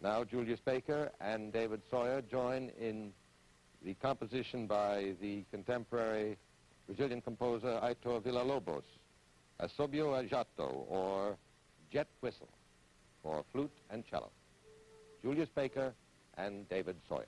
Now Julius Baker and David Soyer join in the composition by the contemporary Brazilian composer Heitor Villa-Lobos, Assobio a Jato, or Jet Whistle, for flute and cello. Julius Baker and David Soyer.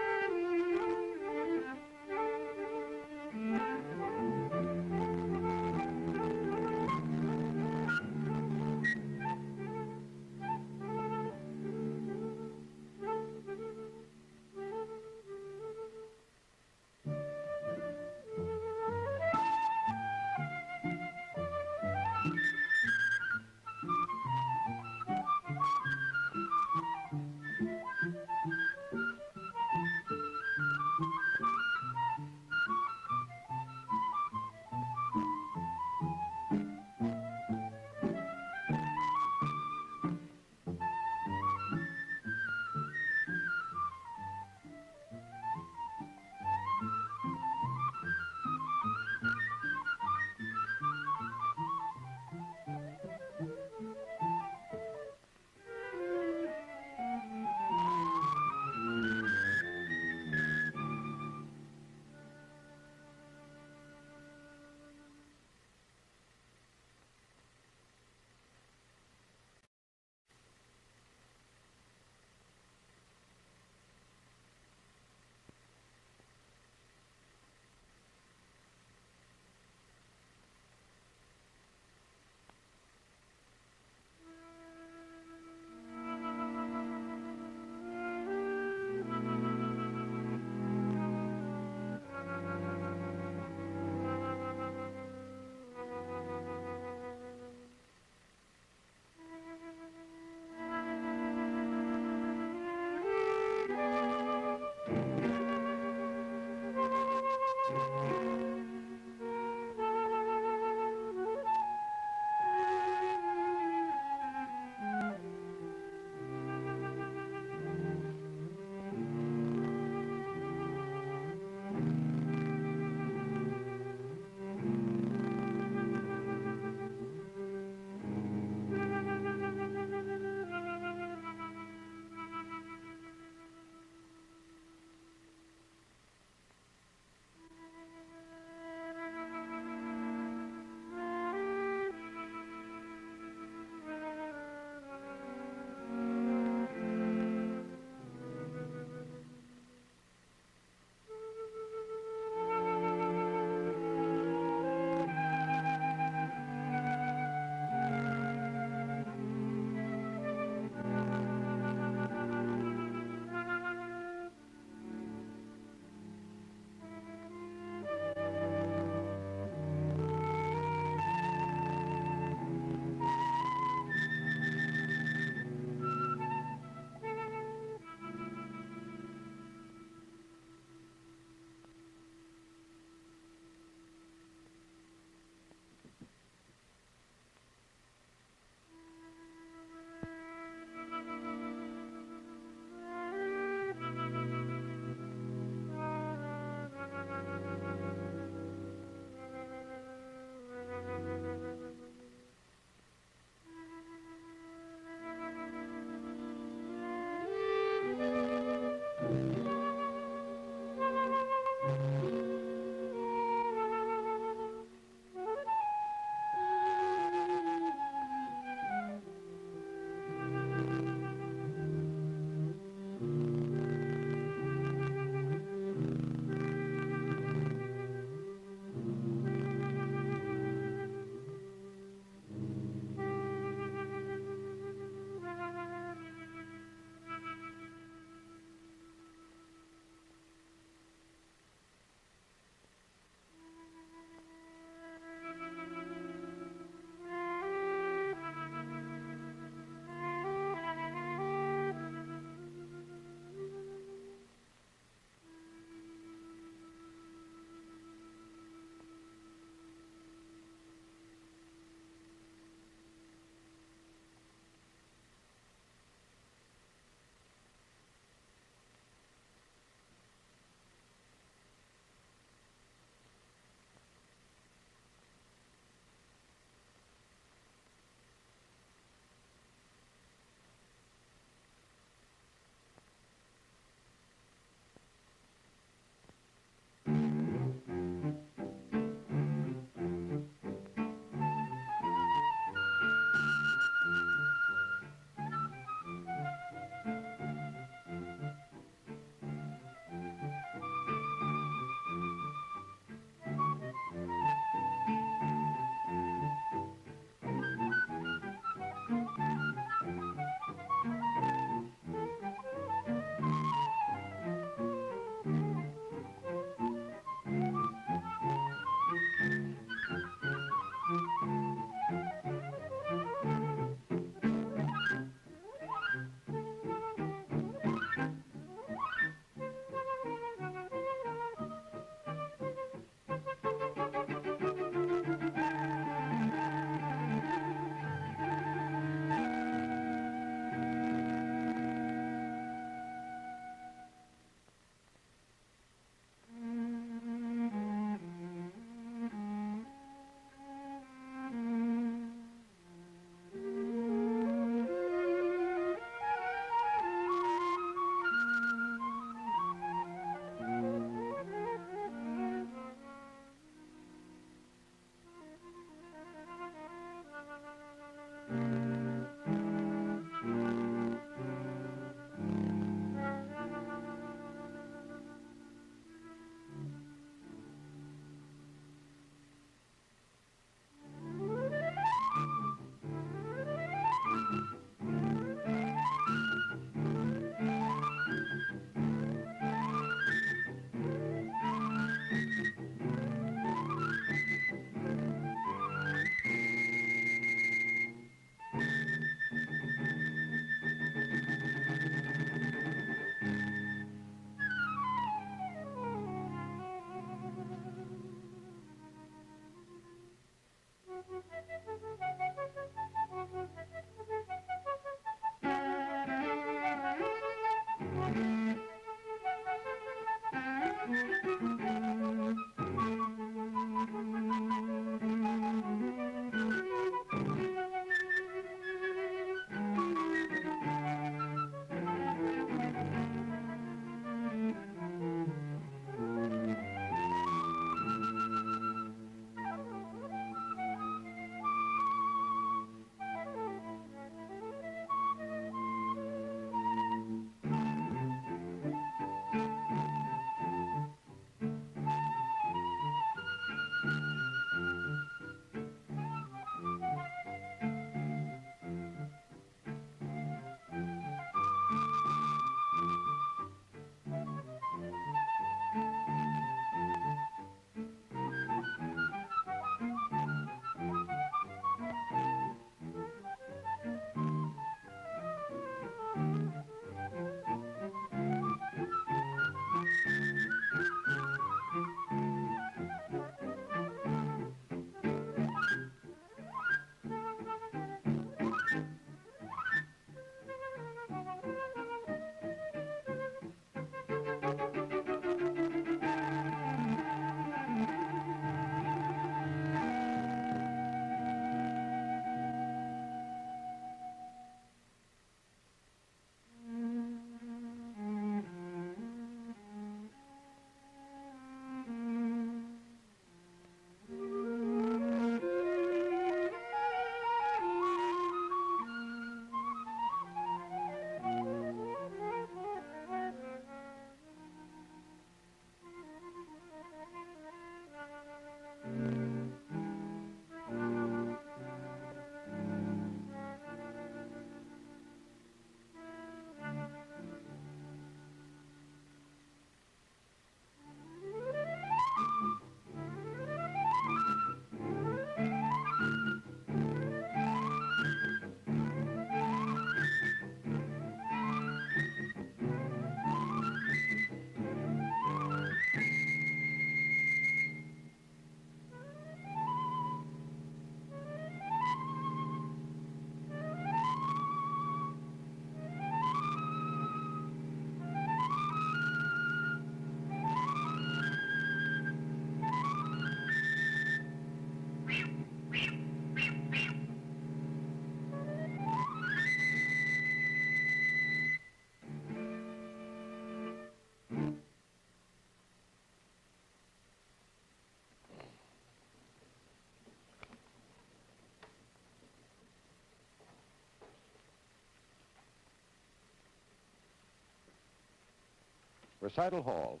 Recital Hall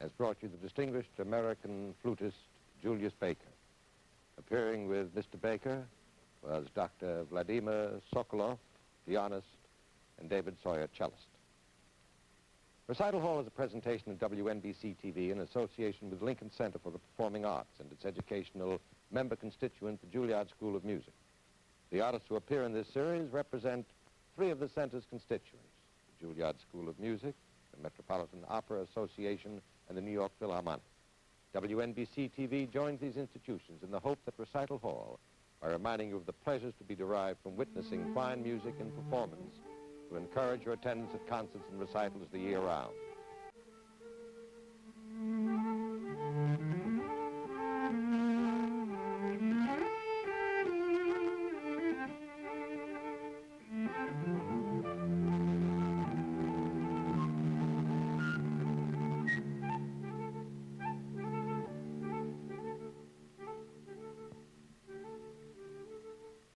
has brought you the distinguished American flutist Julius Baker. Appearing with Mr. Baker was Dr. Vladimir Sokolov, pianist, and David Soyer, cellist. Recital Hall is a presentation of WNBC TV in association with Lincoln Center for the Performing Arts and its educational member constituent, the Juilliard School of Music. The artists who appear in this series represent three of the center's constituents, the Juilliard School of Music, Metropolitan Opera Association, and the New York Philharmonic. WNBC TV joins these institutions in the hope that Recital Hall, by reminding you of the pleasures to be derived from witnessing fine music and performance, will encourage your attendance at concerts and recitals the year round.